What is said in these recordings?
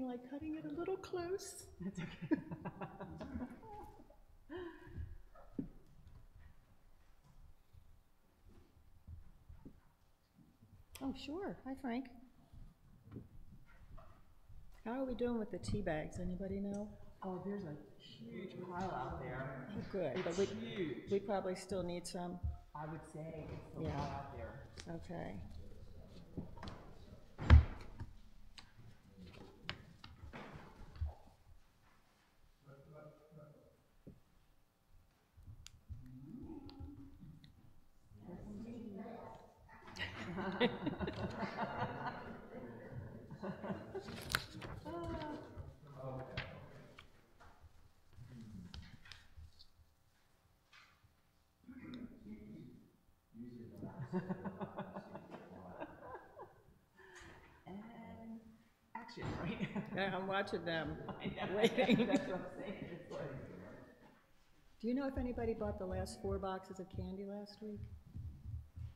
like cutting it a little close. That's okay. Oh, sure. Hi, Frank. How are we doing with the tea bags? Anybody know? Oh, there's a huge pile out there. Oh, good, but we, Huge. we probably still need some. I would say it's a Yeah. out there. Okay. And action, right? Yeah, I'm watching them, I know. waiting. That's what I'm saying. It's like, Do you know if anybody bought the last four boxes of candy last week?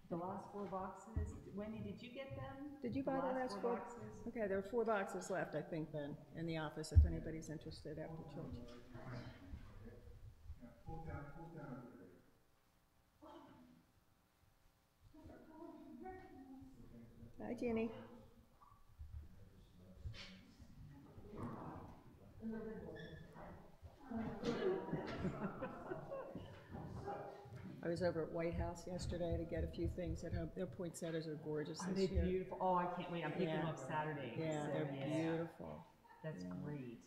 the last four boxes, Wendy, did you get them? Did you buy the last four? boxes? Okay, there are four boxes left, I think, then, in the office, if anybody's interested after church. Hi, Jeannie. I was over at White House yesterday to get a few things at home. Their poinsettias are gorgeous Are this they year. beautiful? Oh, I can't wait. I'm picking them Yeah. up Saturday. Yeah, so, they're yeah. beautiful. That's great.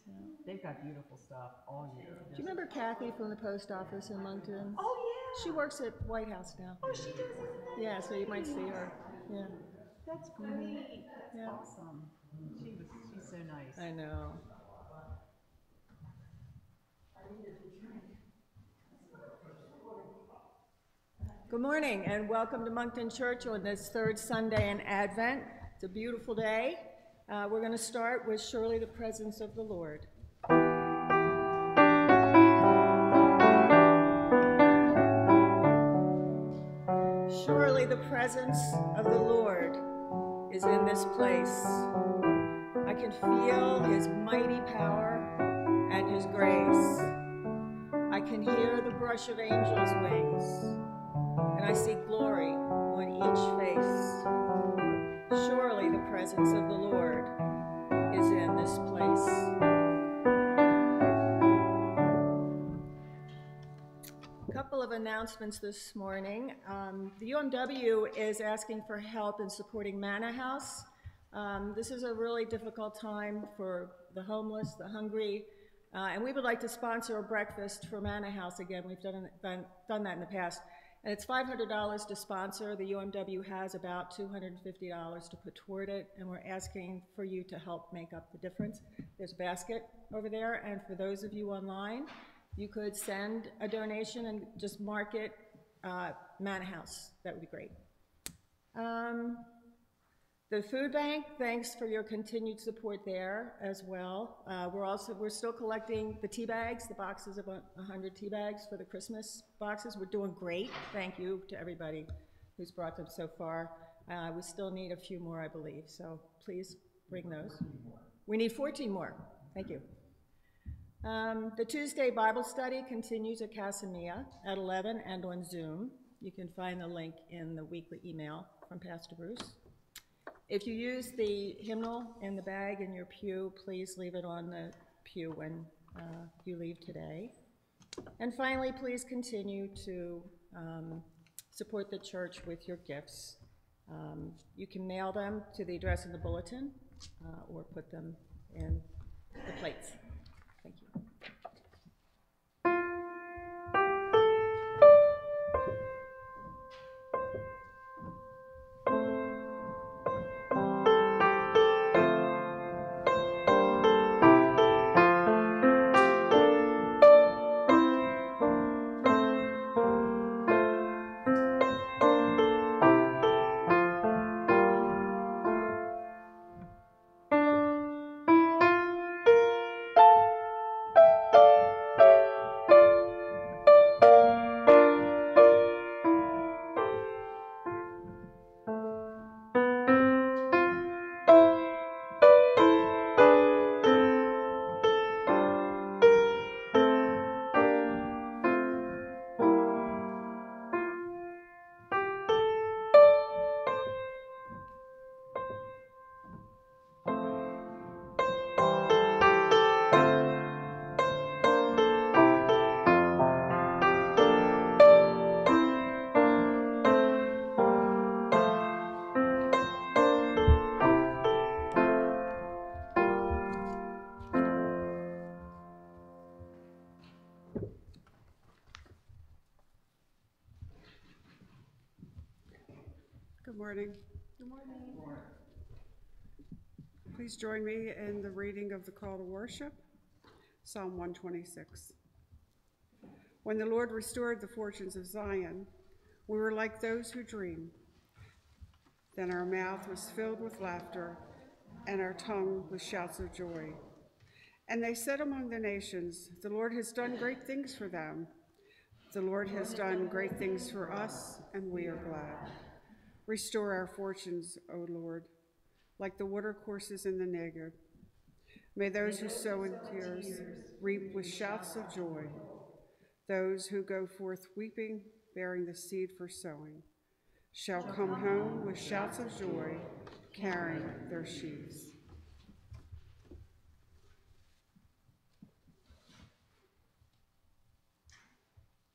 They've got beautiful stuff all year. Do you remember Kathy from the post office in Monkton? Oh, yeah. She works at White House now. Oh, she does. Yeah, so you might see her. Yeah, That's great. That's Yeah. awesome. She was, she's so nice. I know. Good morning and welcome to Monkton Church on this third Sunday in Advent. It's a beautiful day. Uh, we're going to start with Surely the Presence of the Lord. Surely the presence of the Lord is in this place. I can feel his mighty power and his grace. I can hear the brush of angels' wings, and I see glory on each face. Surely the presence of the Lord is in this place. Announcements this morning. Um, the UMW is asking for help in supporting Manna House. Um, this is a really difficult time for the homeless, the hungry, uh, and we would like to sponsor a breakfast for Manna House again. We've done, done, done that in the past. And it's $500 to sponsor. The UMW has about $250 to put toward it, and we're asking for you to help make up the difference. There's a basket over there, and for those of you online, you could send a donation and just mark it uh, Manna House. That would be great. Um, the food bank, thanks for your continued support there as well. Uh, we're also we're still collecting the tea bags, the boxes of 100 tea bags for the Christmas boxes. We're doing great. Thank you to everybody who's brought them so far. Uh, we still need a few more, I believe. So please bring those. We need 14 more. Thank you. Um, the Tuesday Bible study continues at Casamia at 11 and on Zoom. You can find the link in the weekly email from Pastor Bruce. If you use the hymnal in the bag in your pew, please leave it on the pew when uh, you leave today. And finally, please continue to um, support the church with your gifts. Um, you can mail them to the address in the bulletin uh, or put them in the plates. Morning. Good morning. Please join me in the reading of the call to worship, Psalm 126. When the Lord restored the fortunes of Zion, we were like those who dream. Then our mouth was filled with laughter, and our tongue with shouts of joy. And they said among the nations, The Lord has done great things for them. The Lord has done great things for us, and we are glad. Restore our fortunes, O Lord, like the watercourses in the Negev. May those who sow in tears reap with shouts of joy. Those who go forth weeping, bearing the seed for sowing, shall come home with shouts of joy, carrying their sheaves.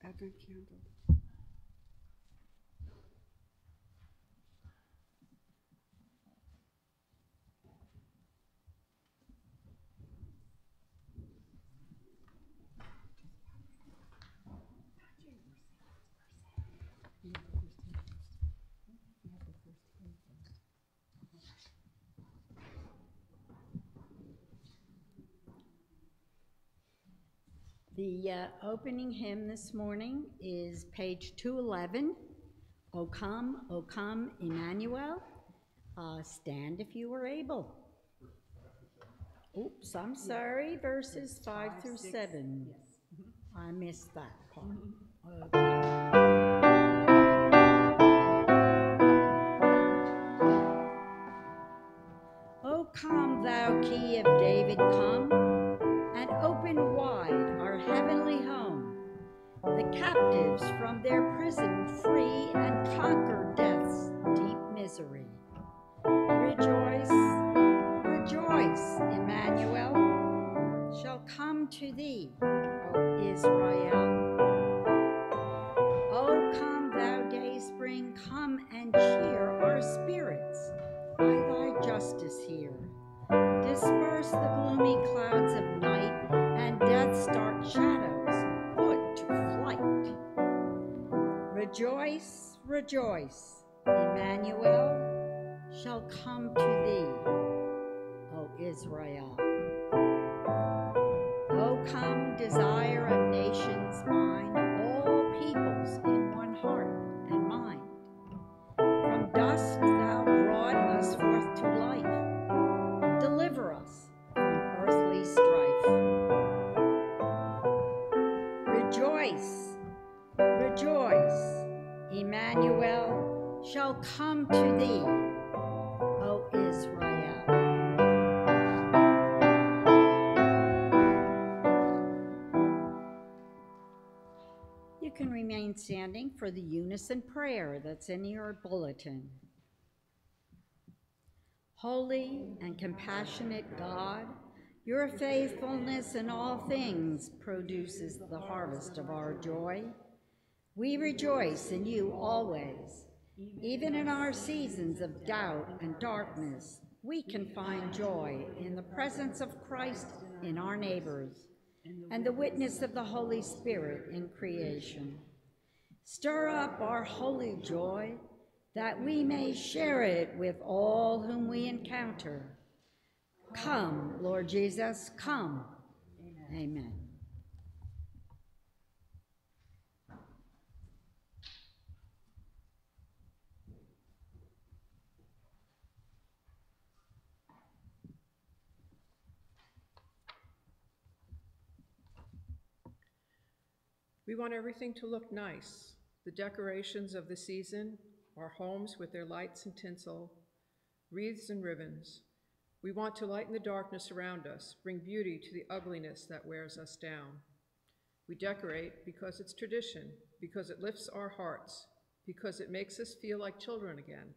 Advent candle. The uh, opening hymn this morning is page 211, O come, O come, Emmanuel. Uh, Stand if you are able. Oops, I'm sorry, verses 5 through 7. I missed that part. Okay. O come, thou key of David, come The captives from their prison free and conquer death's deep misery. Rejoice, rejoice, Emmanuel shall come to thee, O Israel. O come, thou day spring, come and cheer our spirits by thy justice here. Disperse the gloomy clouds of night and death's dark shadows Rejoice, rejoice, Emmanuel shall come to thee, O Israel. O come, desire of nations mine, all peoples in one heart and mind. From dust thou brought us forth to life. Deliver us from earthly strife. Rejoice, rejoice, Emmanuel shall come to thee, O Israel. You can remain standing for the unison prayer that's in your bulletin. Holy and compassionate God, your faithfulness in all things produces the harvest of our joy. We rejoice in you always. Even in our seasons of doubt and darkness, we can find joy in the presence of Christ in our neighbors and the witness of the Holy Spirit in creation. Stir up our holy joy that we may share it with all whom we encounter. Come, Lord Jesus, come. Amen. We want everything to look nice. The decorations of the season, our homes with their lights and tinsel, wreaths and ribbons. We want to lighten the darkness around us, bring beauty to the ugliness that wears us down. We decorate because it's tradition, because it lifts our hearts, because it makes us feel like children again.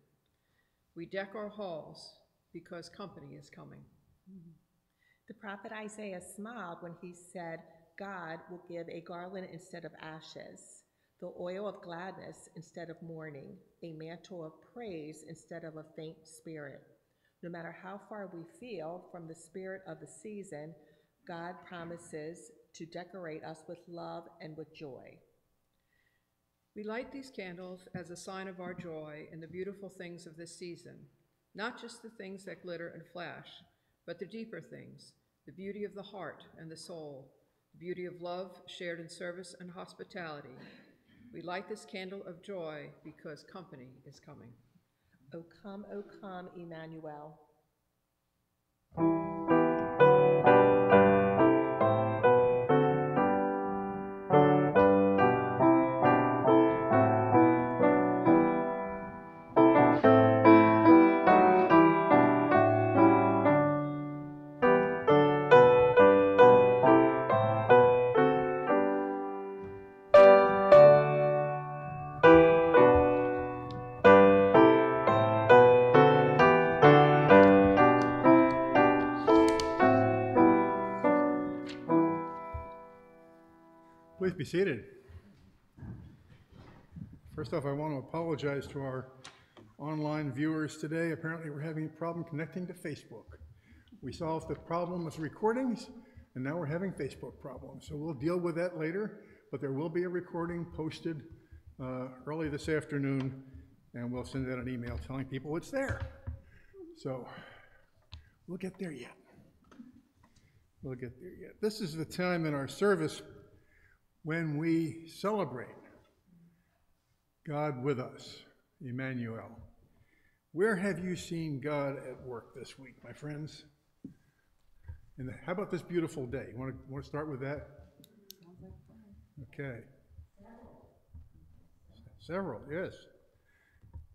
We deck our halls because company is coming. Mm-hmm. The prophet Isaiah smiled when he said, God will give a garland instead of ashes, the oil of gladness instead of mourning, a mantle of praise instead of a faint spirit. No matter how far we feel from the spirit of the season, God promises to decorate us with love and with joy. We light these candles as a sign of our joy in the beautiful things of this season, not just the things that glitter and flash, but the deeper things, the beauty of the heart and the soul, beauty of love shared in service and hospitality. We light this candle of joy because company is coming. O come, O come, Emmanuel. Be seated. First off, I want to apologize to our online viewers today. Apparently, we're having a problem connecting to Facebook. We solved the problem with recordings, and now we're having Facebook problems. So we'll deal with that later, but there will be a recording posted uh, early this afternoon, and we'll send out an email telling people it's there. So we'll get there yet. We'll get there yet. This is the time in our service when we celebrate God with us, Emmanuel. Where have you seen God at work this week, my friends? And how about this beautiful day? You Want to, want to start with that? Okay. Several, yes.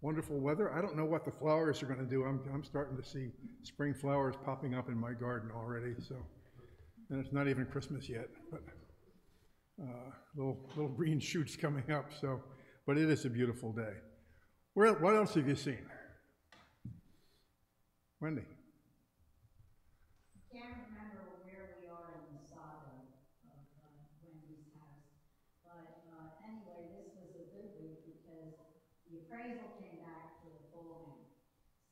Wonderful weather. I don't know what the flowers are going to do. I'm, I'm starting to see spring flowers popping up in my garden already, so. And it's not even Christmas yet, but little, little green shoots coming up, so, but it is a beautiful day. What else have you seen? Wendy? Can't remember where we are in the saga of uh, Wendy's house. But uh, anyway, this was a good week because the appraisal came back to a full hand.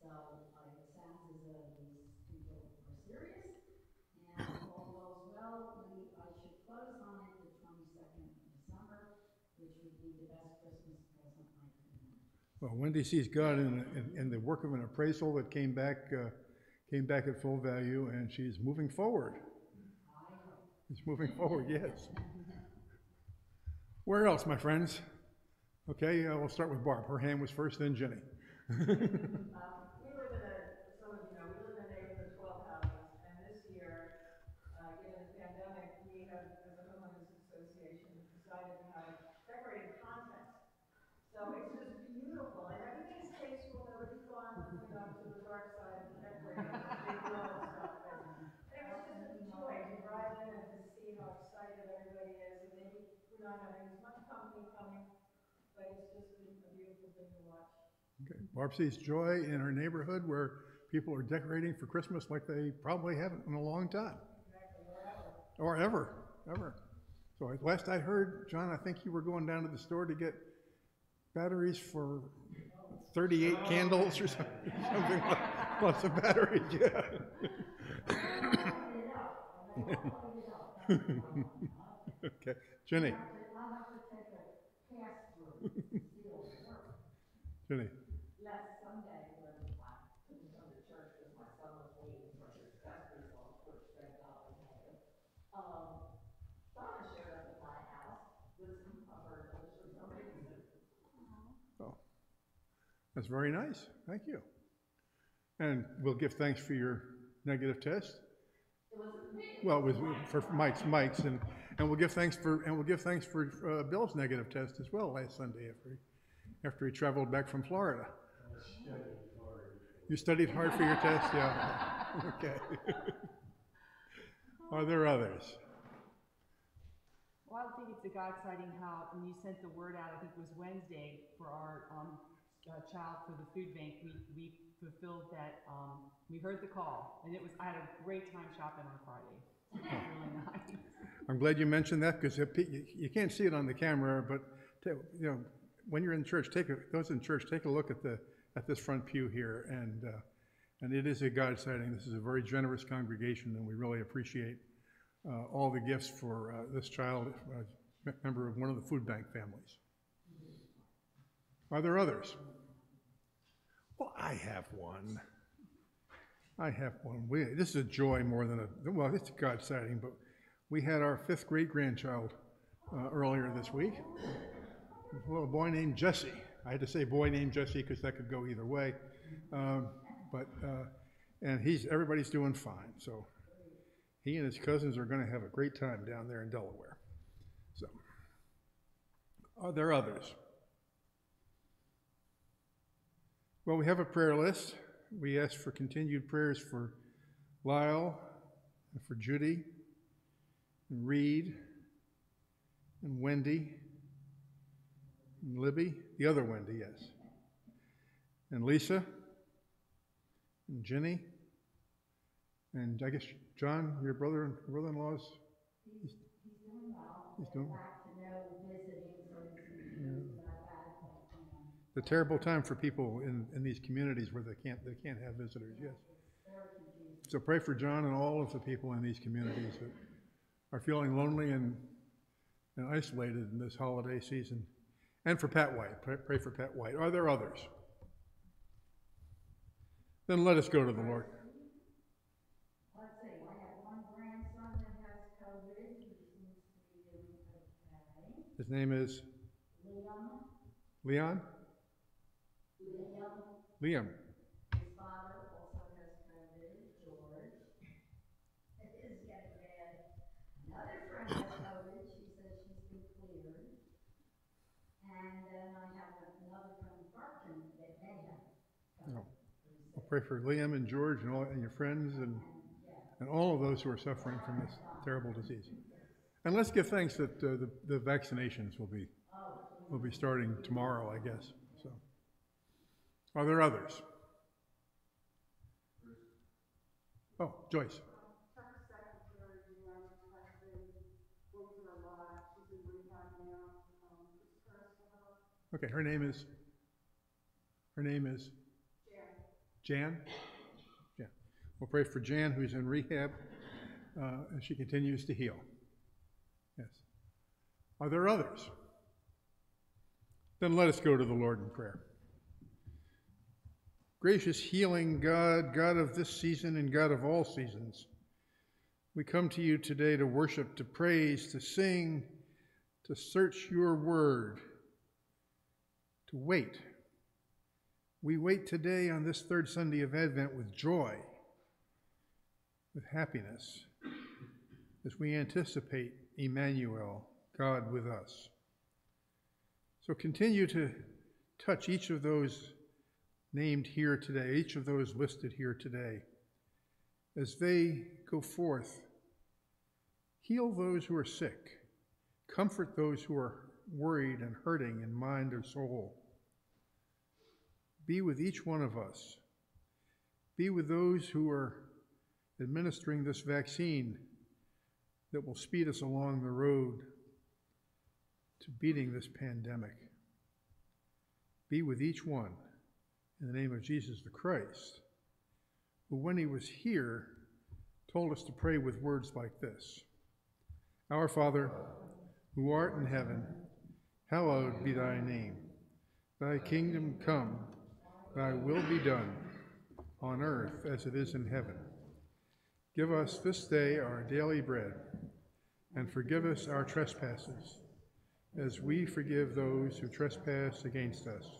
So uh, it sounds as though these people are serious. And if all goes well, we, I should close on it the twenty-second of December, which would be the best Christmas present I could have. Well, Wendy sees God in, in, in the work of an appraisal that came back, uh, came back at full value, and she's moving forward. She's moving forward, yes. Where else, my friends? Okay, uh, we'll start with Barb. Her hand was first, then Jenny. We live in a, some of you know, we live in a neighborhood of twelve houses, and this year, uh, given the pandemic, we have, as a homeowners association, decided to have a decorating contest. So it's just beautiful, and everything's tasteful, nobody's gone, you know, to the dark side of decorating, big wall and stuff. but It was just a joy to drive in and to see how excited everybody is, and maybe we're not having as much company coming, but it's just been a beautiful thing to watch. Okay. Barb sees joy in her neighborhood where people are decorating for Christmas like they probably haven't in a long time. Or ever, ever. So last I heard, John, I think you were going down to the store to get batteries for thirty-eight candles or something, something like, lots of batteries, yeah. Okay, Jenny. Jenny. Last Sunday, when I couldn't come to church because my son was waiting for his test results, which thank God we had them. Um, Donna showed up at my house with some of her delicious donations. Oh, That's very nice, thank you. And we'll give thanks for your negative test. Well, it was for Mike's, Mike's, and, and we'll give thanks for, and we'll give thanks for uh, Bill's negative test as well last Sunday after he, after he traveled back from Florida. You studied hard for your test, yeah, okay. Are there others? Well, I think it's a God sighting how, when you sent the word out, I think it was Wednesday, for our, um, uh, child for the food bank, we, we fulfilled that, um, we heard the call, and it was, I had a great time shopping on Friday. It was really nice. I'm glad you mentioned that, because you, can't see it on the camera, but, you know, when you're in church, take a, those in church, take a look at the, at this front pew here, and, uh, and it is a God sighting. This is a very generous congregation, and we really appreciate uh, all the gifts for uh, this child, uh, member of one of the food bank families. Are there others? Well, I have one. I have one. We, this is a joy more than a, well, it's a God sighting, but we had our fifth great grandchild uh, earlier this week. A little boy named Jesse. I had to say boy named Jesse because that could go either way. Um, but, uh, and he's, everybody's doing fine. So he and his cousins are going to have a great time down there in Delaware. So, are there others? Well, we have a prayer list. We ask for continued prayers for Lyle, and for Judy, and Reed, and Wendy, and Libby, the other Wendy, yes, and Lisa, and Jenny, and I guess John, your brother, brother-in-law's. He's, doing well. He's doing well. The terrible time for people in, in these communities where they can't they can't have visitors. Yes. So pray for John and all of the people in these communities that are feeling lonely and and isolated in this holiday season, and for Pat White. Pray, pray for Pat White. Are there others? Then let us go to the Lord. His name is Leon. Leon? Liam. Liam. Father also has COVID, George. It is getting bad. Another friend has COVID, she says she's been cleared. And then I have another friend, Barton, that may have. No. I'll pray for Liam and George and all and your friends and and all of those who are suffering from this terrible disease. And let's give thanks that uh, the, the vaccinations will be will be starting tomorrow, I guess. Are there others? Oh, Joyce. Okay, her name is. Her name is. Jan. Jan. We'll pray for Jan, who's in rehab, uh, as she continues to heal. Yes. Are there others? Then let us go to the Lord in prayer. Gracious, healing God, God of this season and God of all seasons, we come to you today to worship, to praise, to sing, to search your word, to wait. We wait today on this third Sunday of Advent with joy, with happiness, as we anticipate Emmanuel, God with us. So continue to touch each of those named here today, each of those listed here today, as they go forth. Heal those who are sick, comfort those who are worried and hurting in mind or soul. Be with each one of us. Be with those who are administering this vaccine that will speed us along the road to beating this pandemic. Be with each one in the name of Jesus the Christ, who, when he was here, told us to pray with words like this Our Father, who art in heaven, hallowed be thy name. Thy kingdom come, thy will be done, on earth as it is in heaven. Give us this day our daily bread, and forgive us our trespasses as we forgive those who trespass against us.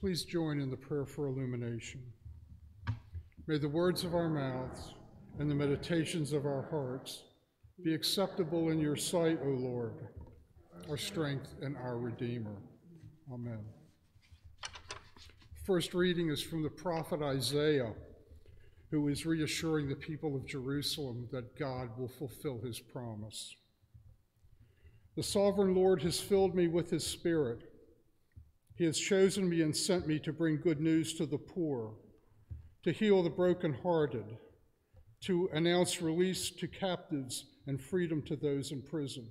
Please join in the prayer for illumination. May the words of our mouths and the meditations of our hearts be acceptable in your sight, O Lord, our strength and our Redeemer. Amen. First reading is from the prophet Isaiah, who is reassuring the people of Jerusalem that God will fulfill his promise. The sovereign Lord has filled me with his spirit. He has chosen me and sent me to bring good news to the poor, to heal the brokenhearted, to announce release to captives and freedom to those in prison.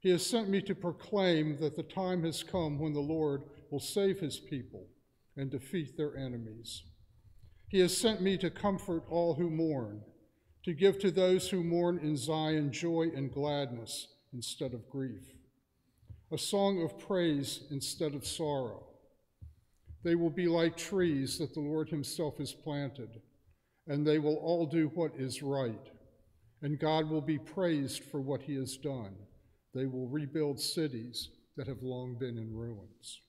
He has sent me to proclaim that the time has come when the Lord will save his people and defeat their enemies. He has sent me to comfort all who mourn, to give to those who mourn in Zion joy and gladness instead of grief, a song of praise instead of sorrow. They will be like trees that the Lord Himself has planted, and they will all do what is right, and God will be praised for what He has done. They will rebuild cities that have long been in ruins.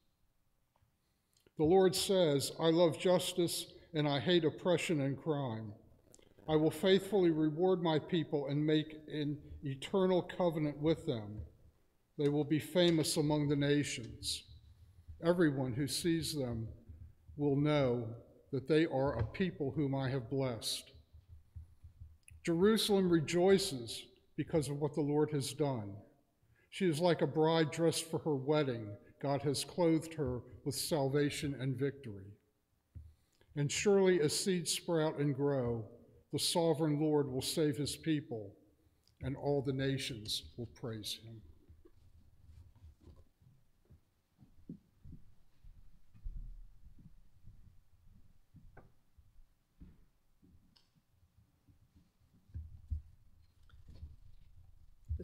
The Lord says, I love justice and I hate oppression and crime. I will faithfully reward my people and make an eternal covenant with them. They will be famous among the nations. Everyone who sees them will know that they are a people whom I have blessed. Jerusalem rejoices because of what the Lord has done. She is like a bride dressed for her wedding. God has clothed her with salvation and victory. And surely as seeds sprout and grow, the sovereign Lord will save his people, and all the nations will praise him.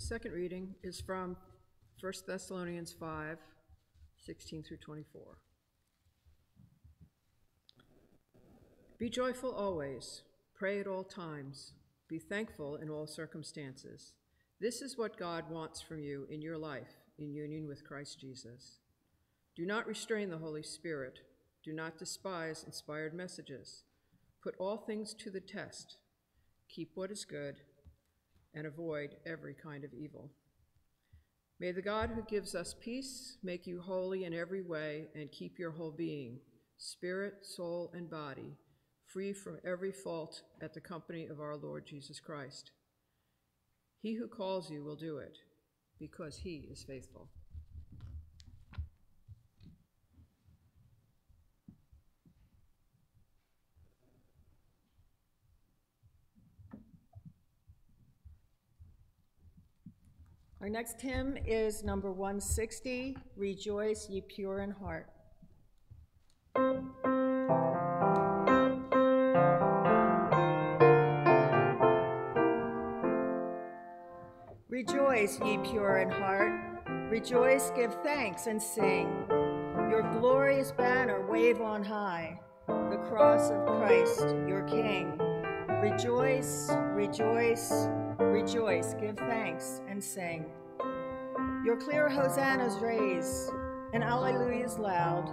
Second reading is from 1 Thessalonians 5, 16 through 24. Be joyful always, pray at all times, be thankful in all circumstances. This is what God wants from you in your life in union with Christ Jesus. Do not restrain the Holy Spirit. Do not despise inspired messages. Put all things to the test. Keep what is good and avoid every kind of evil. May the God who gives us peace make you holy in every way and keep your whole being, spirit, soul, and body, free from every fault at the company of our Lord Jesus Christ. He who calls you will do it, because he is faithful. Our next hymn is number 160, Rejoice Ye Pure in Heart. Rejoice, ye pure in heart. Rejoice, give thanks, and sing. Your glorious banner wave on high, the cross of Christ, your King. Rejoice, rejoice, rejoice, give thanks, and sing. Your clear hosannas raise, and alleluias loud,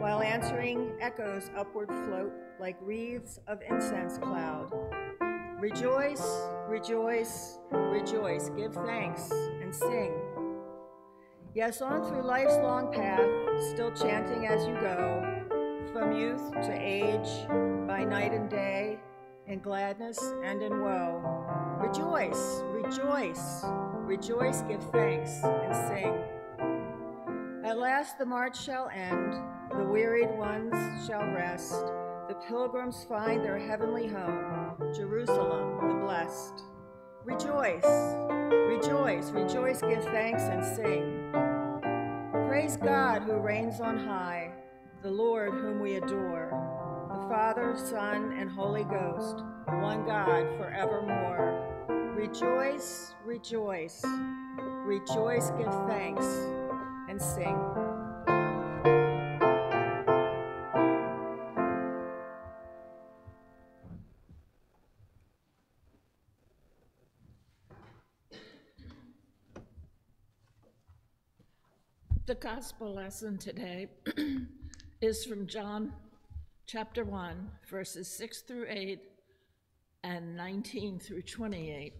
while answering echoes upward float like wreaths of incense cloud. Rejoice, rejoice, rejoice, give thanks, and sing. Yes, on through life's long path, still chanting as you go, from youth to age, by night and day, in gladness and in woe. Rejoice, rejoice, rejoice, give thanks, and sing. At last the march shall end, the wearied ones shall rest, the pilgrims find their heavenly home, Jerusalem the blessed. Rejoice, rejoice, rejoice, give thanks and sing. Praise God who reigns on high, the Lord whom we adore, Father, Son, and Holy Ghost, one God forevermore. Rejoice, rejoice, rejoice, give thanks, and sing. The gospel lesson today is from John chapter 1, verses 6 through 8 and 19 through 28.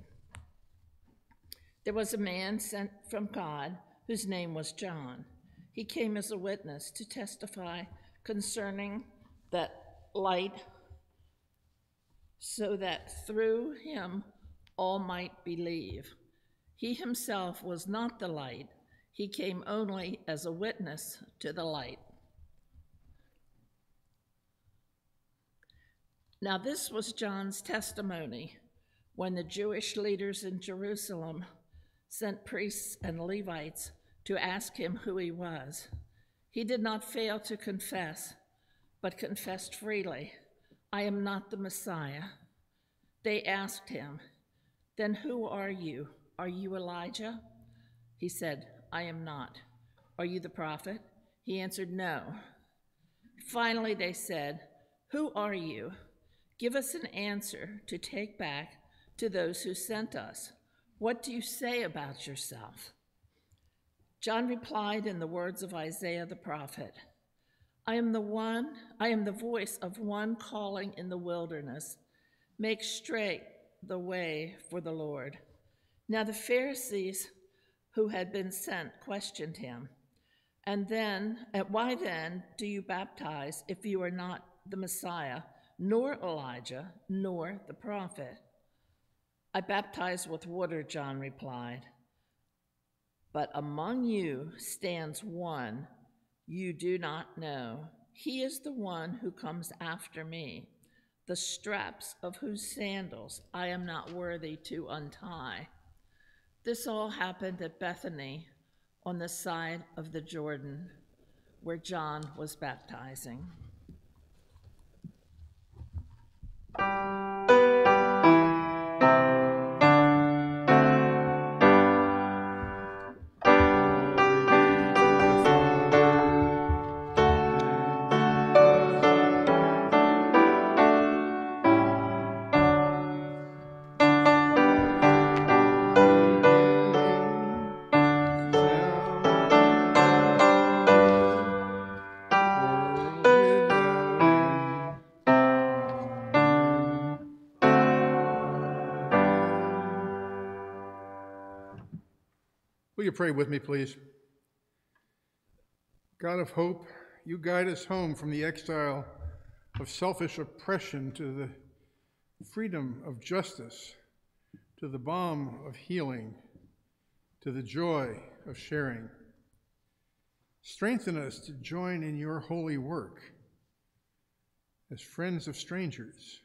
There was a man sent from God whose name was John. He came as a witness to testify concerning that light, so that through him all might believe. He himself was not the light, he came only as a witness to the light. Now, this was John's testimony when the Jewish leaders in Jerusalem sent priests and Levites to ask him who he was. He did not fail to confess, but confessed freely, I am not the Messiah. They asked him, Then who are you? Are you Elijah? He said, I am not. Are you the prophet? He answered, No. Finally, they said, Who are you? Give us an answer to take back to those who sent us. What do you say about yourself? John replied in the words of Isaiah the prophet I am the one, I am the voice of one calling in the wilderness. Make straight the way for the Lord. Now the Pharisees who had been sent questioned him. And then, why then do you baptize if you are not the Messiah, nor Elijah, nor the prophet? I baptize with water, John replied. But among you stands one you do not know. He is the one who comes after me, the straps of whose sandals I am not worthy to untie. This all happened at Bethany on the side of the Jordan where John was baptizing. Will you pray with me, please? God of hope, you guide us home from the exile of selfish oppression to the freedom of justice, to the balm of healing, to the joy of sharing. Strengthen us to join in your holy work as friends of strangers,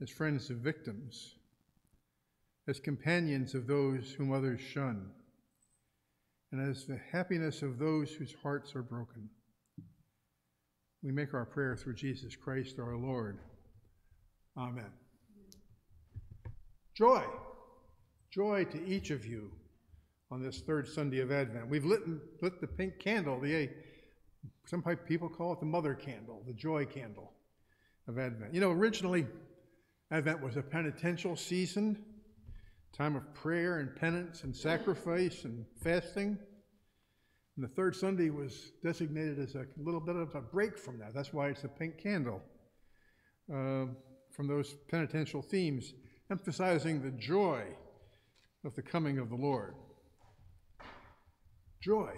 as friends of victims, as companions of those whom others shun and as the happiness of those whose hearts are broken. We make our prayer through Jesus Christ our Lord. Amen. Joy, joy to each of you on this third Sunday of Advent. We've lit, lit the pink candle, the some people call it the mother candle, the joy candle of Advent. You know, originally, Advent was a penitential season time of prayer and penance and sacrifice and fasting. And the third Sunday was designated as a little bit of a break from that. That's why it's a pink candle uh, from those penitential themes, emphasizing the joy of the coming of the Lord. Joy.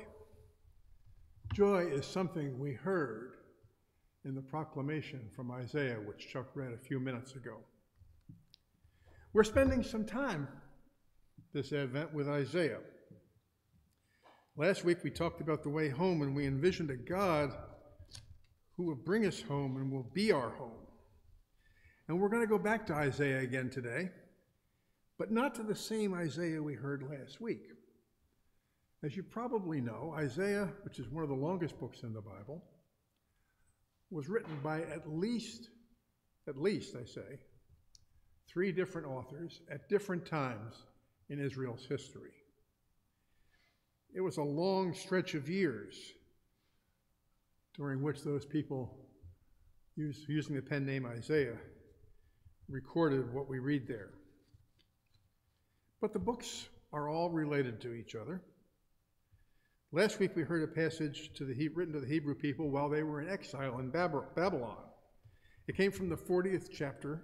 Joy is something we heard in the proclamation from Isaiah, which Chuck read a few minutes ago. We're spending some time this Advent with Isaiah. Last week we talked about the way home and we envisioned a God who will bring us home and will be our home. And we're going to go back to Isaiah again today, but not to the same Isaiah we heard last week. As you probably know, Isaiah, which is one of the longest books in the Bible, was written by at least, at least, I say, three different authors at different times in Israel's history. It was a long stretch of years during which those people, using the pen name Isaiah, recorded what we read there. But the books are all related to each other. Last week we heard a passage to the, written to the Hebrew people while they were in exile in Babylon. It came from the 40th chapter,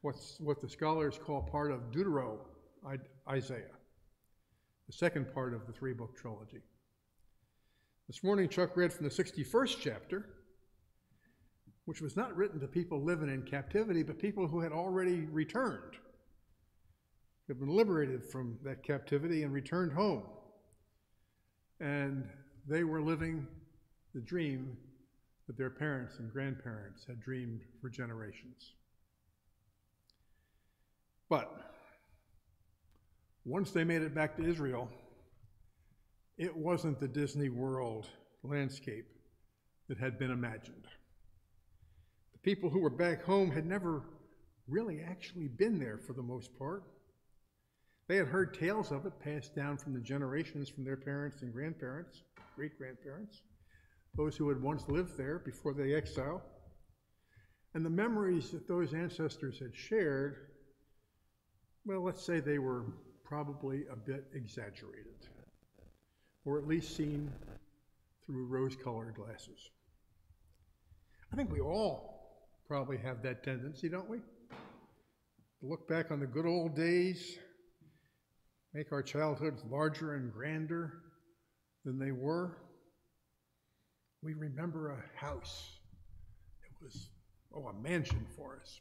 what's, what the scholars call part of Deutero Isaiah, the second part of the three book trilogy. This morning, Chuck read from the 61st chapter, which was not written to people living in captivity, but people who had already returned, who had been liberated from that captivity and returned home. And they were living the dream that their parents and grandparents had dreamed for generations. But once they made it back to Israel, it wasn't the Disney World landscape that had been imagined. The people who were back home had never really actually been there for the most part. They had heard tales of it passed down from the generations from their parents and grandparents, great grandparents, those who had once lived there before the exile. And the memories that those ancestors had shared, well, let's say they were probably a bit exaggerated, or at least seen through rose colored glasses. I think we all probably have that tendency, don't we? To look back on the good old days make our childhoods larger and grander than they were. We remember a house. It was, oh, a mansion for us.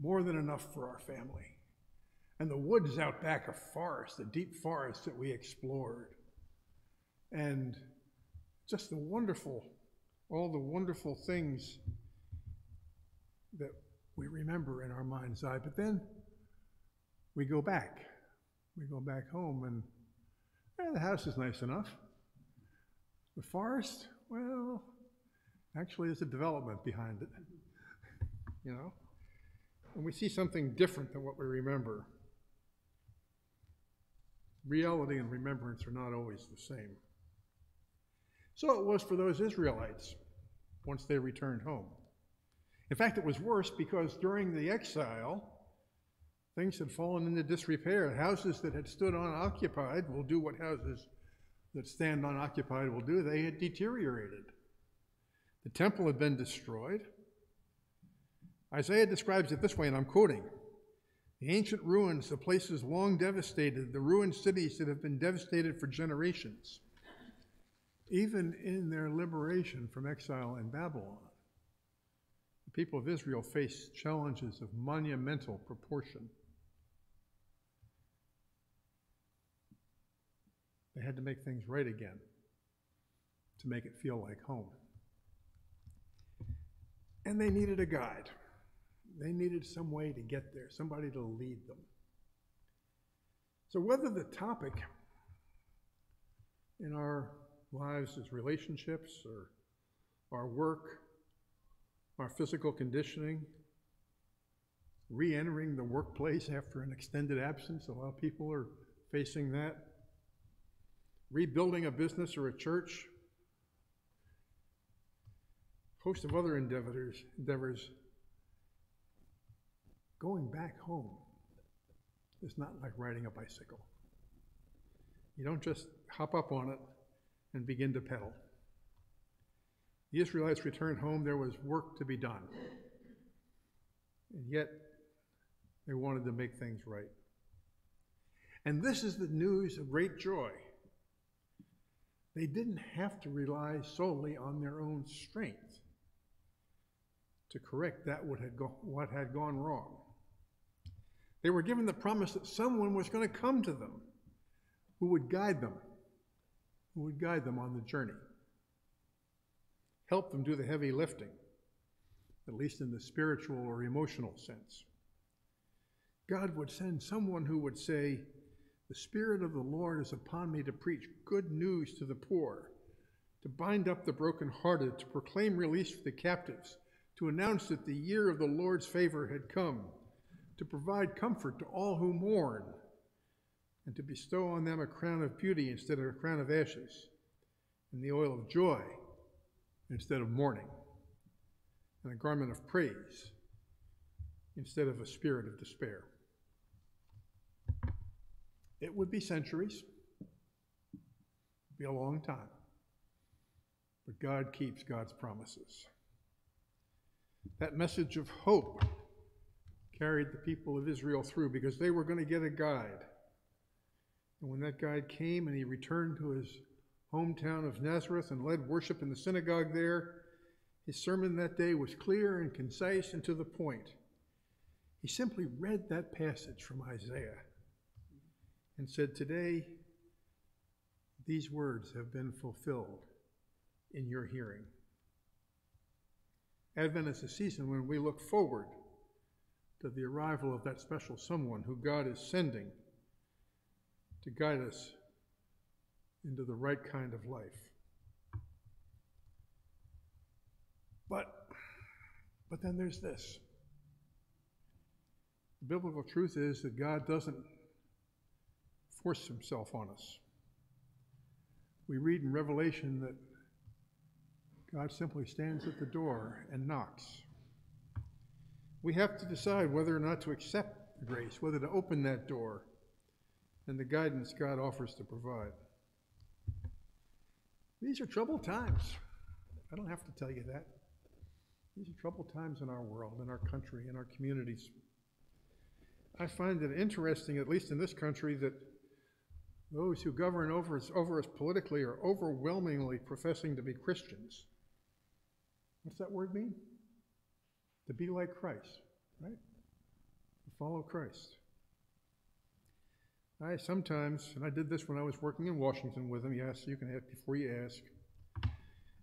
More than enough for our family. And the woods out back, a forest, a deep forest that we explored. And just the wonderful, all the wonderful things that we remember in our mind's eye. But then we go back we go back home and eh, the house is nice enough. The forest, well, actually, there's a development behind it, you know? And we see something different than what we remember. Reality and remembrance are not always the same. So it was for those Israelites once they returned home. In fact, it was worse because during the exile, Things had fallen into disrepair. Houses that had stood unoccupied will do what houses that stand unoccupied will do. They had deteriorated. The temple had been destroyed. Isaiah describes it this way, and I'm quoting The ancient ruins, the places long devastated, the ruined cities that have been devastated for generations, even in their liberation from exile in Babylon. The people of Israel faced challenges of monumental proportion. They had to make things right again to make it feel like home. And they needed a guide. They needed some way to get there, somebody to lead them. So, whether the topic in our lives is relationships or our work, our physical conditioning, re entering the workplace after an extended absence, a lot of people are facing that rebuilding a business or a church, host of other endeavors, endeavors, going back home is not like riding a bicycle. You don't just hop up on it and begin to pedal. The Israelites returned home, there was work to be done. And yet, they wanted to make things right. And this is the news of great joy. They didn't have to rely solely on their own strength to correct that what had, go- what had gone wrong. They were given the promise that someone was going to come to them who would guide them, who would guide them on the journey, help them do the heavy lifting, at least in the spiritual or emotional sense. God would send someone who would say, the Spirit of the Lord is upon me to preach good news to the poor, to bind up the brokenhearted, to proclaim release for the captives, to announce that the year of the Lord's favor had come, to provide comfort to all who mourn, and to bestow on them a crown of beauty instead of a crown of ashes, and the oil of joy instead of mourning, and a garment of praise instead of a spirit of despair. It would be centuries. It'd be a long time. But God keeps God's promises. That message of hope carried the people of Israel through because they were going to get a guide. And when that guide came and he returned to his hometown of Nazareth and led worship in the synagogue there, his sermon that day was clear and concise and to the point. He simply read that passage from Isaiah and said, Today, these words have been fulfilled in your hearing. Advent is a season when we look forward to the arrival of that special someone who God is sending to guide us into the right kind of life. But, but then there's this. The biblical truth is that God doesn't force himself on us. We read in Revelation that God simply stands at the door and knocks. We have to decide whether or not to accept grace, whether to open that door and the guidance God offers to provide. These are troubled times. I don't have to tell you that. These are troubled times in our world, in our country, in our communities. I find it interesting, at least in this country, that those who govern over us, over us politically are overwhelmingly professing to be Christians. What's that word mean? To be like Christ, right? To follow Christ. I sometimes, and I did this when I was working in Washington with him, yes, you can ask before you ask.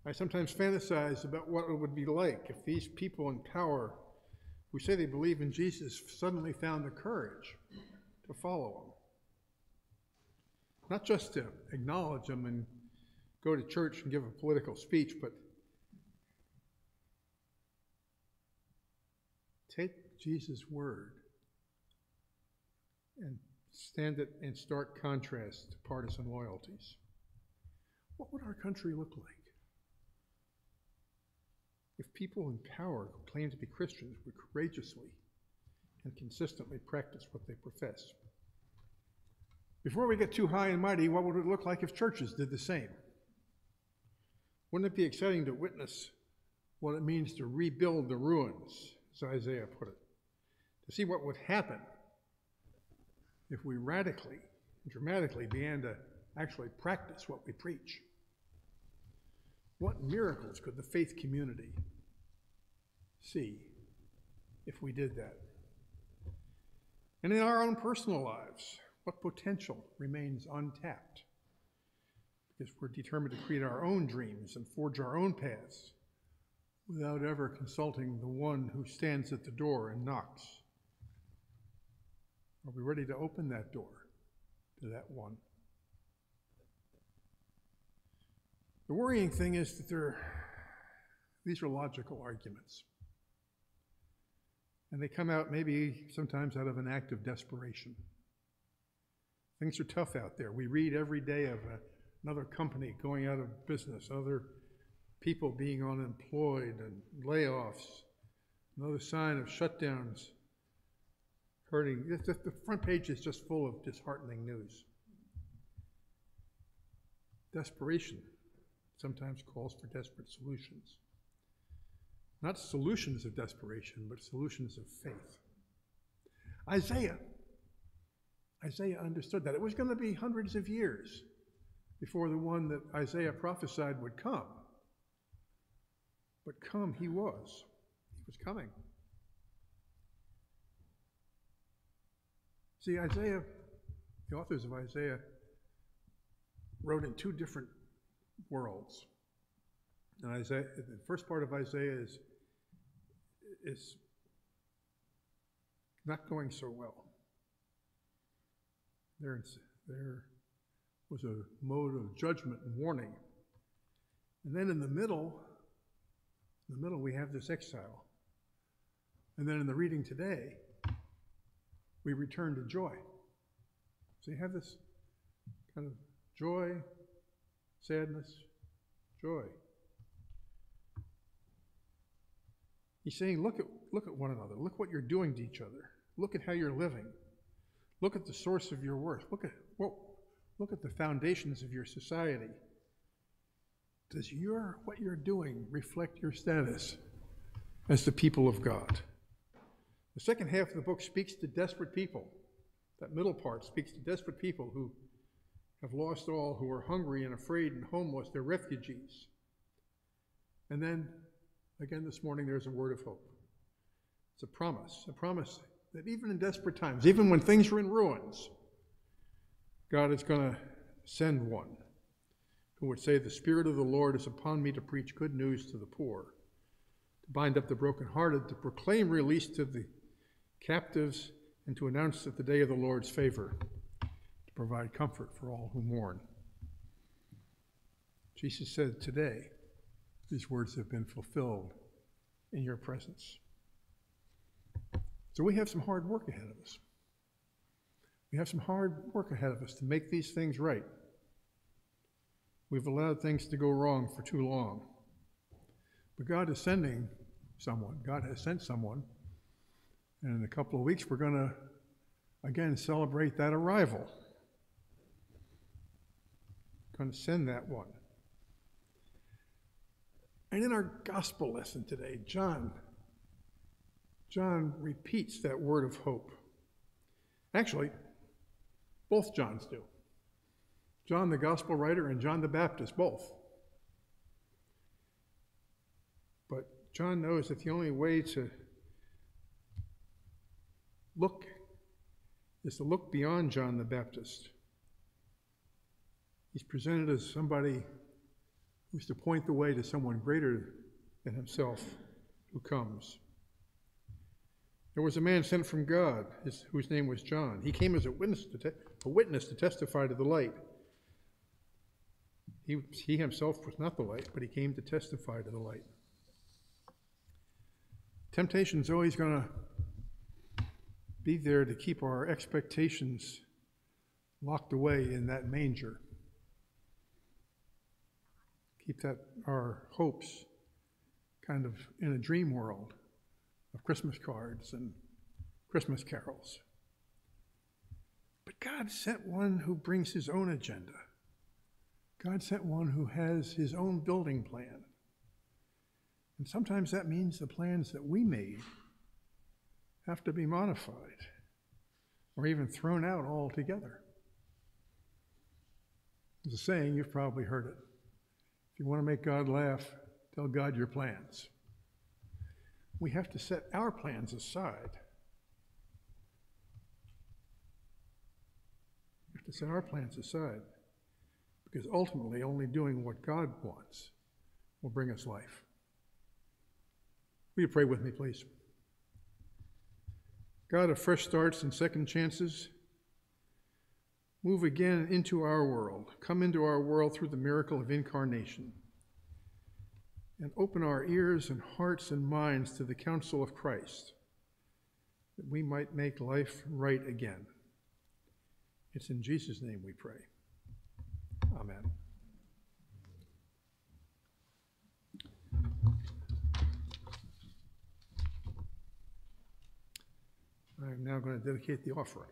I sometimes fantasize about what it would be like if these people in power who say they believe in Jesus suddenly found the courage to follow him. Not just to acknowledge him and go to church and give a political speech, but take Jesus' word and stand it in stark contrast to partisan loyalties. What would our country look like if people in power who claim to be Christians would courageously and consistently practice what they profess? Before we get too high and mighty, what would it look like if churches did the same? Wouldn't it be exciting to witness what it means to rebuild the ruins, as Isaiah put it? To see what would happen if we radically, dramatically began to actually practice what we preach? What miracles could the faith community see if we did that? And in our own personal lives, what potential remains untapped? Because we're determined to create our own dreams and forge our own paths without ever consulting the one who stands at the door and knocks. Are we ready to open that door to that one? The worrying thing is that there, these are logical arguments. And they come out maybe sometimes out of an act of desperation. Things are tough out there. We read every day of a, another company going out of business, other people being unemployed and layoffs, another sign of shutdowns hurting. The, front page is just full of disheartening news. Desperation sometimes calls for desperate solutions. Not solutions of desperation, but solutions of faith. Isaiah, Isaiah understood that. It was going to be hundreds of years before the one that Isaiah prophesied would come. But come he was. He was coming. See, Isaiah, the authors of Isaiah, wrote in two different worlds. And Isaiah, the first part of Isaiah is, is not going so well. There, there was a mode of judgment and warning. And then in the middle, in the middle, we have this exile. And then in the reading today, we return to joy. So you have this kind of joy, sadness, joy. He's saying, look at, look at one another. Look what you're doing to each other. Look at how you're living. Look at the source of your worth. Look at what, look at the foundations of your society. Does your, what you're doing reflect your status as the people of God? The second half of the book speaks to desperate people. That middle part speaks to desperate people who have lost all, who are hungry and afraid and homeless. They're refugees. And then, again this morning, there's a word of hope. It's a promise, a promise that even in desperate times, even when things are in ruins, God is going to send one who would say, The Spirit of the Lord is upon me to preach good news to the poor, to bind up the brokenhearted, to proclaim release to the captives, and to announce that the day of the Lord's favor, to provide comfort for all who mourn. Jesus said, Today, these words have been fulfilled in your presence. So we have some hard work ahead of us. We have some hard work ahead of us to make these things right. We've allowed things to go wrong for too long. But God is sending someone. God has sent someone. And in a couple of weeks, we're going to again celebrate that arrival. Going to send that one. And in our gospel lesson today, John, John repeats that word of hope. Actually, both Johns do. John the gospel writer and John the Baptist, both. But John knows that the only way to look is to look beyond John the Baptist. He's presented as somebody who's to point the way to someone greater than himself who comes. There was a man sent from God his, whose name was John. He came as a witness, to te- a witness to testify to the light. He, he himself was not the light, but he came to testify to the light. Temptation's always going to be there to keep our expectations locked away in that manger keep that our hopes kind of in a dream world of Christmas cards and Christmas carols. But God sent one who brings his own agenda. God sent one who has his own building plan. And sometimes that means the plans that we made have to be modified or even thrown out altogether. There's a saying, you've probably heard it. If you want to make God laugh, tell God your plans. We have to set our plans aside. We have to set our plans aside because ultimately only doing what God wants will bring us life. Will you pray with me, please? God of fresh starts and second chances, Move again into our world. Come into our world through the miracle of incarnation. And open our ears and hearts and minds to the counsel of Christ, that we might make life right again. It's in Jesus' name we pray. Amen. I'm now going to dedicate the offering.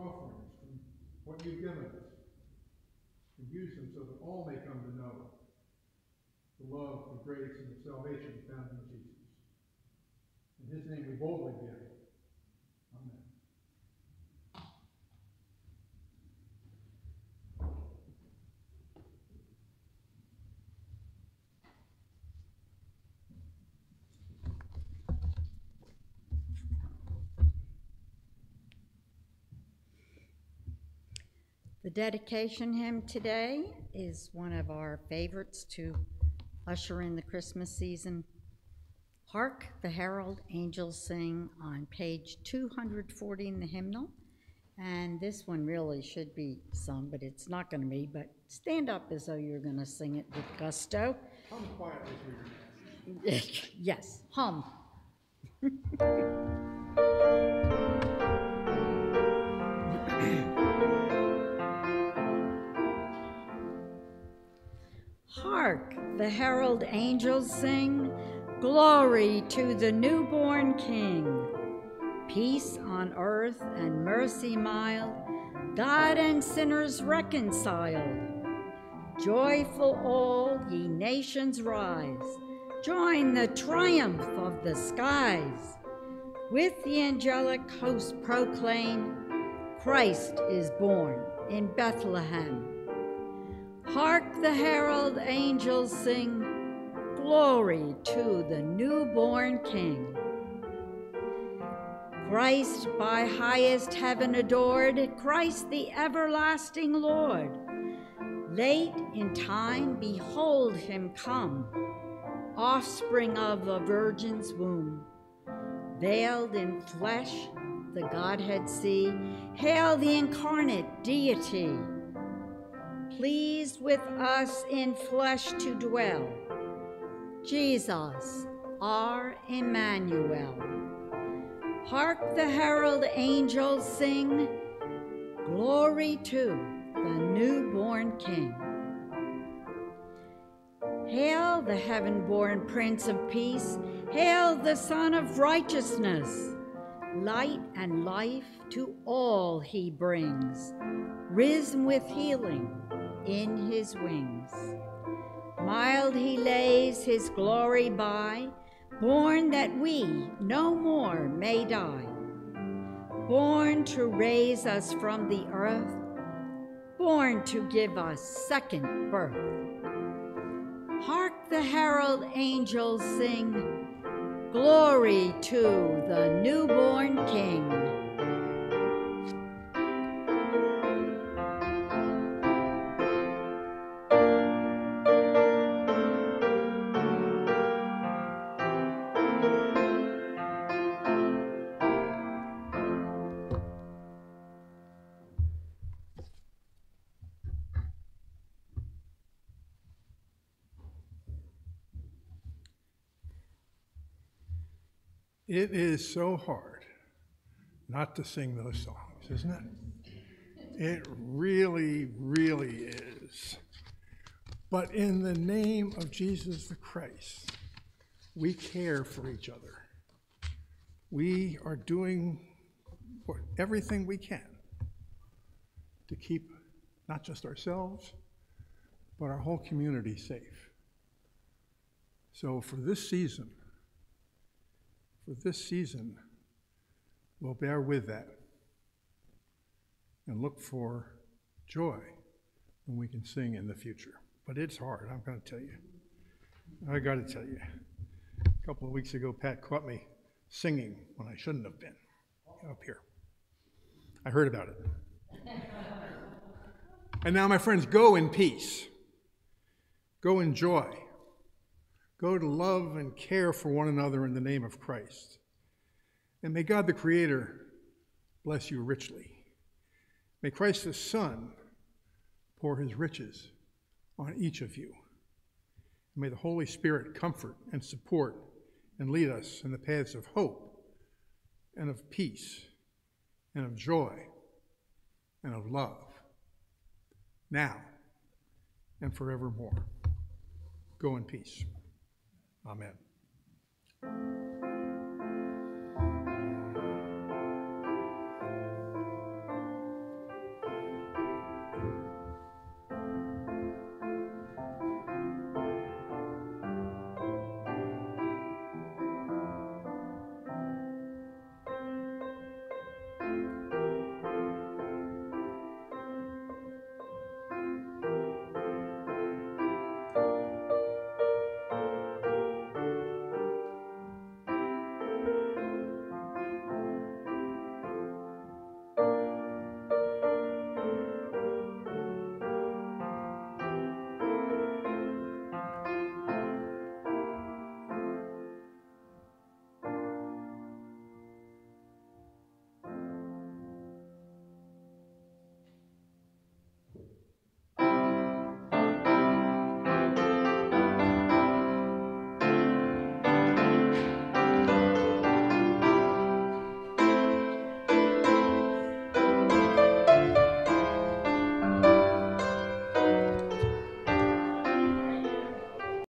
Take these offerings from what you've given us and use them so that all may come to know the love, the grace, and the salvation found in Jesus. In his name we boldly give. Amen. The dedication hymn today is one of our favorites to usher in the Christmas season. Hark the Herald Angels Sing on page 240 in the hymnal. And this one really should be sung, but it's not going to be. But stand up as though you're going to sing it with gusto. Come quietly through your yes, hum. Hark, the herald angels sing, Glory to the newborn King. Peace on earth and mercy mild, God and sinners reconciled. Joyful all ye nations rise, join the triumph of the skies. With the angelic host proclaim, Christ is born in Bethlehem. Hark the herald angels sing, Glory to the newborn King. Christ by highest heaven adored, Christ the everlasting Lord. Late in time, behold him come, offspring of a virgin's womb. Veiled in flesh, the Godhead see, hail the incarnate deity. Pleased with us in flesh to dwell, Jesus, our Emmanuel. Hark the herald angels sing, Glory to the newborn King. Hail the heaven born Prince of Peace, hail the Sun of Righteousness. Light and life to all he brings, risen with healing in his wings. Mild he lays his glory by, born that we no more may die. Born to raise us from the earth, born to give us second birth. Hark the herald angels sing, Glory to the newborn King. It is so hard not to sing those songs, isn't it? It really, really is. But in the name of Jesus the Christ, we care for each other. We are doing everything we can to keep not just ourselves, but our whole community safe. So for this season, for this season, we'll bear with that and look for joy when we can sing in the future. But it's hard, I'm going to tell you. I got to tell you. A couple of weeks ago, Pat caught me singing when I shouldn't have been up here. I heard about it. and now, my friends, go in peace, go in joy. Go to love and care for one another in the name of Christ. And may God the Creator bless you richly. May Christ the Son pour his riches on each of you. And may the Holy Spirit comfort and support and lead us in the paths of hope and of peace and of joy and of love, now and forevermore. Go in peace. Amen.